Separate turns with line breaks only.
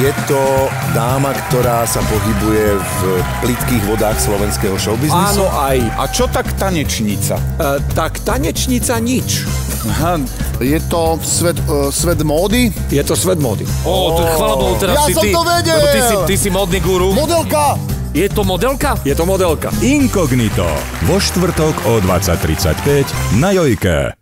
Je to dáma, ktorá sa pohybuje v plitkých vodách slovenského showbiznisu?
Áno, aj.
A čo tak tanečnica?
E, tak tanečnica nič.
Aha.
Je to svet, uh, svet módy?
Je to svet módy.
Ó, to chvala Bohu, teraz
ja
si
som
ty,
to vedel.
Lebo ty, si, ty si modný guru.
Modelka!
Je to modelka?
Je to modelka.
Inkognito. Vo štvrtok o 20.35 na Jojke.